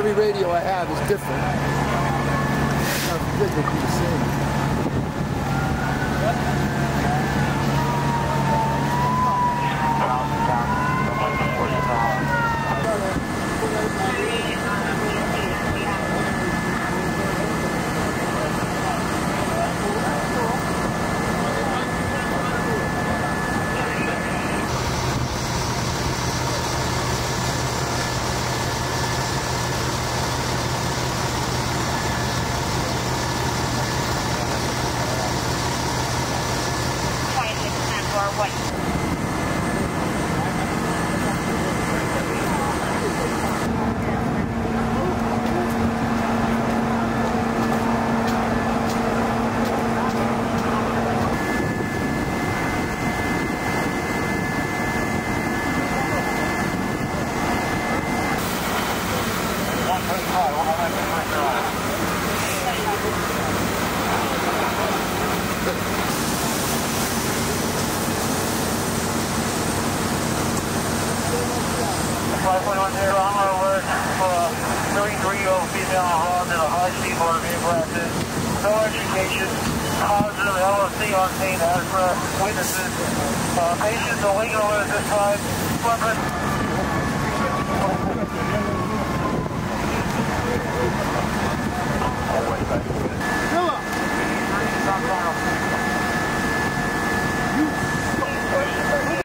Every radio I have is different. Ten 5.10 on my alert for a 330 female involved in a high seaborne vehicle accident. No education. Positive LSD on scene as per witnesses. Uh, patients illegal at this time. Weapon.